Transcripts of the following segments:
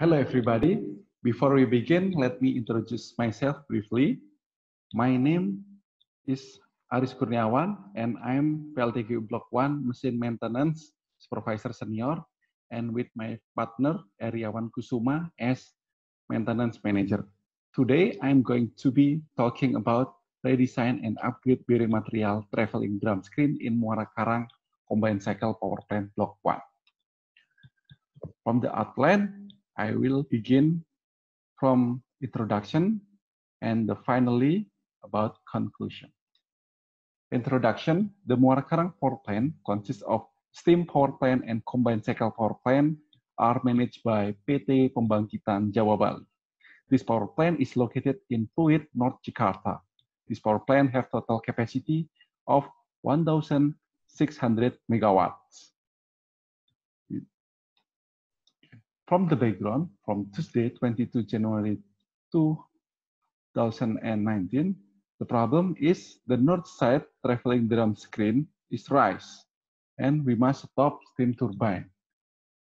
Hello, everybody. Before we begin, let me introduce myself briefly. My name is Aris Kurniawan, and I'm PLTGU Block 1 Machine Maintenance Supervisor Senior, and with my partner, Eriawan Kusuma, as Maintenance Manager. Today, I'm going to be talking about redesign and upgrade bearing material traveling drum screen in Muara Karang Combined Cycle Power Plant Block 1. From the outline, I will begin from introduction and finally about conclusion. Introduction, the Muara Karang Power Plant consists of steam power plant and combined cycle power plant are managed by PT Pembangkitan Jawa Bali. This power plant is located in Pluit, North Jakarta. This power plant have total capacity of 1,600 megawatts. From the background, from Tuesday, 22 January 2019, the problem is the north side traveling drum screen is rise, and we must stop steam turbine.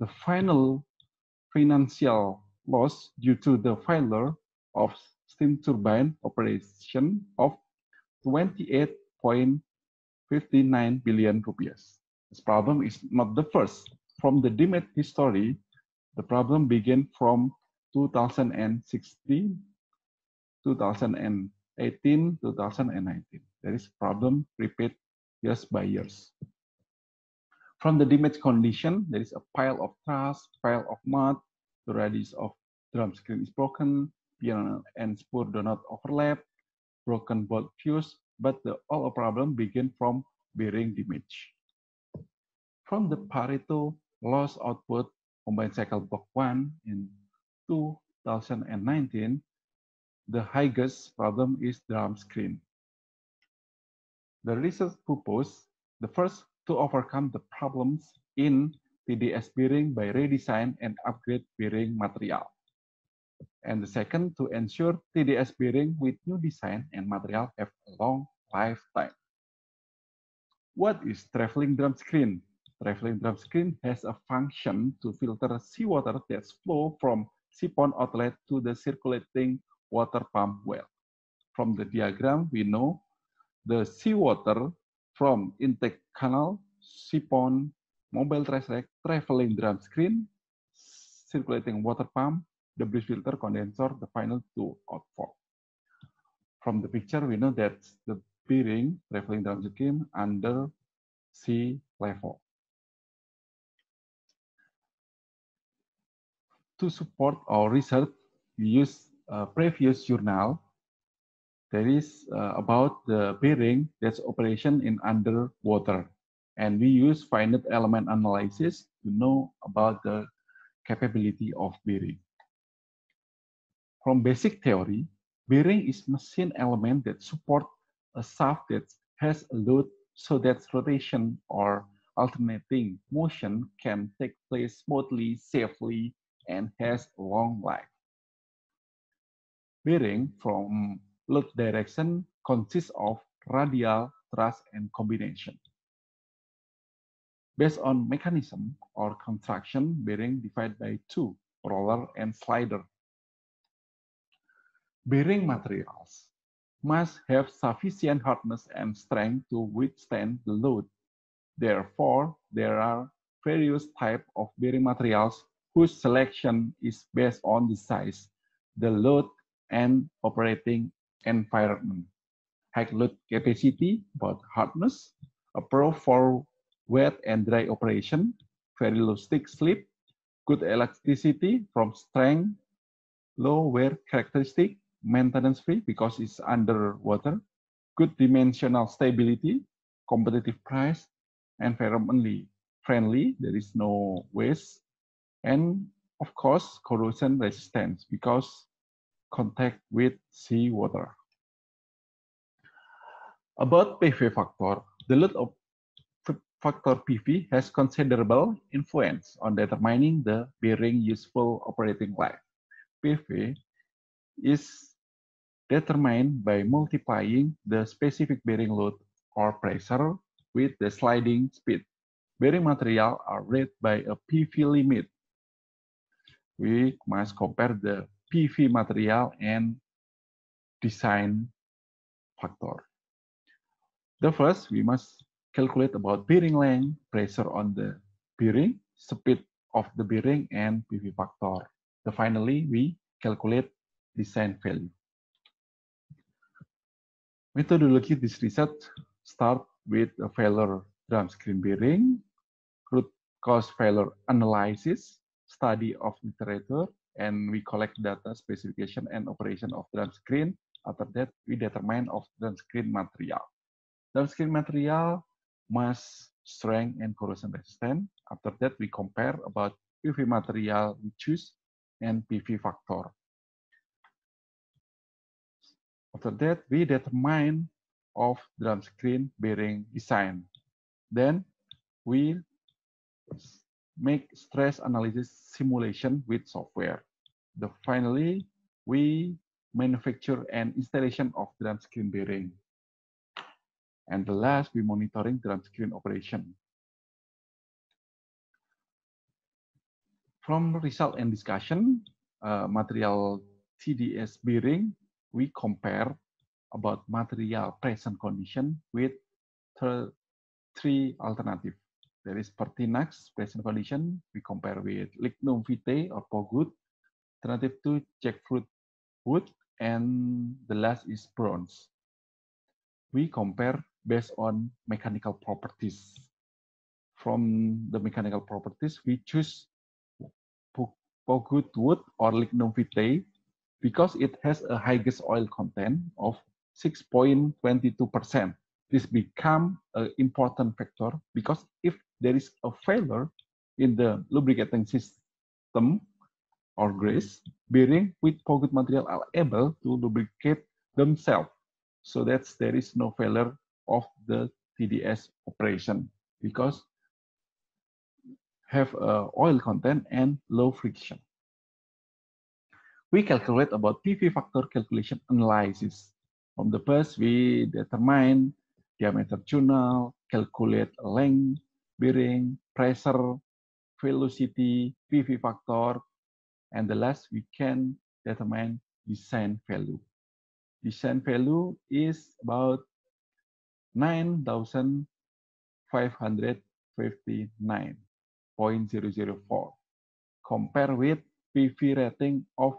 The final financial loss due to the failure of steam turbine operation of 28.59 billion rupees. This problem is not the first. From the DMET history, the problem began from 2016, 2018, 2019. There is problem repeat years by years. From the damage condition, there is a pile of trash, pile of mud, the radius of drum screen is broken, piano and spool do not overlap, broken bolt fuse, but the all problem begin from bearing damage. From the Pareto loss output combined cycle block 1 in 2019, the highest problem is drum screen. The research purpose, the first to overcome the problems in TDS bearing by redesign and upgrade bearing material. And the second, to ensure TDS bearing with new design and material have a long lifetime. What is traveling drum screen? Traveling drum screen has a function to filter seawater that flow from siphon outlet to the circulating water pump well. From the diagram, we know the seawater from intake canal, siphon, mobile trash rack, traveling drum screen, circulating water pump, debris filter, condenser, the final two outfall. From the picture, we know that the bearing traveling drum screen under sea level. To support our research, we use a previous journal that is uh, about the bearing that's operation in underwater. And we use finite element analysis to know about the capability of bearing. From basic theory, bearing is machine element that support a shaft that has a load so that rotation or alternating motion can take place smoothly, safely, and has long life. Bearing from load direction consists of radial, thrust, and combination. Based on mechanism or contraction, bearing divided by two, roller and slider. Bearing materials must have sufficient hardness and strength to withstand the load. Therefore, there are various types of bearing materials whose selection is based on the size, the load, and operating environment. High load capacity, but hardness, approved for wet and dry operation, very low stick slip, good elasticity from strength, low wear characteristic, maintenance free because it's underwater, good dimensional stability, competitive price, environmentally friendly, there is no waste, and of course, corrosion resistance because contact with seawater. About PV factor, the load of factor PV has considerable influence on determining the bearing useful operating life. PV is determined by multiplying the specific bearing load or pressure with the sliding speed. Bearing material are rated by a PV limit. We must compare the PV material and design factor. The first, we must calculate about bearing length, pressure on the bearing, speed of the bearing, and PV factor. The finally, we calculate design value. Methodology this research start with a failure drum screen bearing, root cause failure analysis, study of literature, and we collect data, specification, and operation of screen. After that, we determine of screen material. Screen material mass, strength, and corrosion resistant. After that, we compare about PV material we choose and PV factor. After that, we determine of drum screen bearing design. Then we make stress analysis simulation with software. The finally, we manufacture and installation of drum screen bearing. And the last, we monitoring drum screen operation. From result and discussion, uh, material TDS bearing, we compare about material present condition with three alternatives. There is Pertinax present condition. We compare with lignum vitae or POGUD. Alternative two, jackfruit wood. And the last is bronze. We compare based on mechanical properties. From the mechanical properties, we choose POGUD wood or lignum vitae because it has a highest oil content of 6.22%. This become an important factor because if there is a failure in the lubricating system or grease, bearing with POGUD material are able to lubricate themselves so that there is no failure of the TDS operation because have a oil content and low friction. We calculate about PV factor calculation analysis. From the first, we determine diameter tunnel, calculate length, bearing, pressure, velocity, PV factor, and the last we can determine design value. Design value is about 9,559.004 compare with PV rating of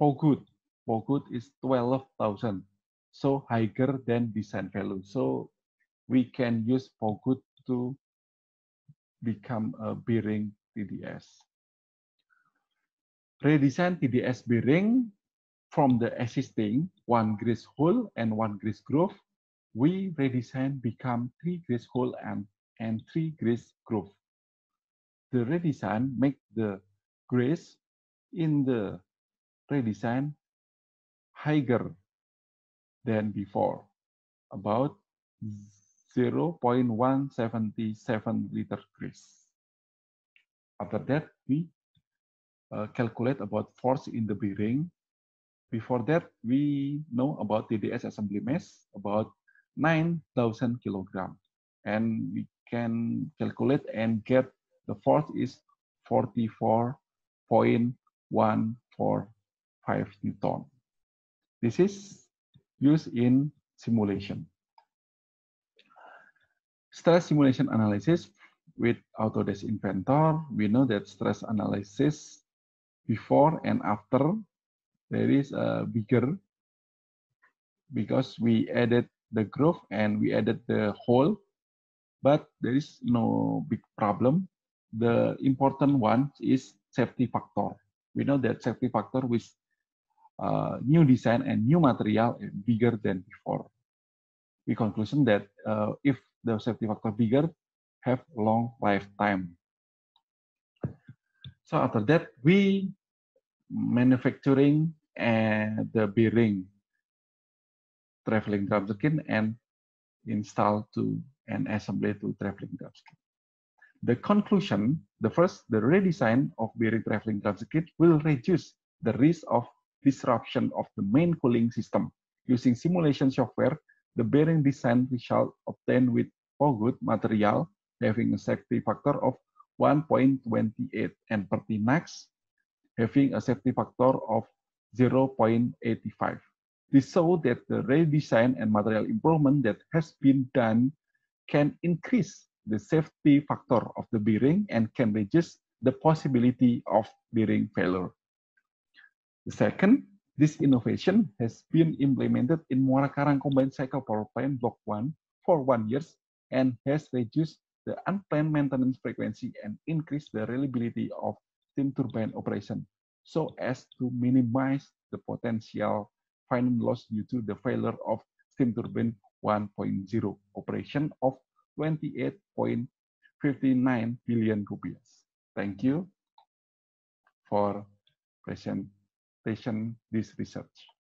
POGUD. POGUD is 12,000, so higher than design value. So we can use POGUD to become a bearing TDS. Redesign TDS bearing from the existing one grease hole and one grease groove we redesign become three grease hole and, and three grease groove. The redesign make the grease in the redesign higher than before, about 0.177 liter grease. After that, we uh, calculate about force in the bearing. Before that, we know about TDS assembly mass, about 9,000 kilogram. And we can calculate and get the force is 44.145 Newton. This is used in simulation. Stress simulation analysis with Autodesk Inventor, we know that stress analysis before and after there is a bigger because we added the groove and we added the hole, but there is no big problem. The important one is safety factor. We know that safety factor with uh, new design and new material is bigger than before. We conclusion that uh, if the safety factor bigger, have long lifetime. So after that, we manufacturing and the bearing traveling drum screen and install to and assembly to traveling drum screen. The conclusion, the first, the redesign of bearing traveling drum screen will reduce the risk of disruption of the main cooling system. Using simulation software, the bearing design result obtained with Pokhout material having a safety factor of 1.28 and Pertinax max having a safety factor of 0.85. This shows that the redesign and material improvement that has been done can increase the safety factor of the bearing and can reduce the possibility of bearing failure. The second, this innovation has been implemented in Muara Karang combined cycle power plant block 1 for one years and has reduced the unplanned maintenance frequency and increased the reliability of steam turbine operation so as to minimize the potential final loss due to the failure of steam turbine 1.0 operation of 28.59 billion rupees. Thank you for presentation this research.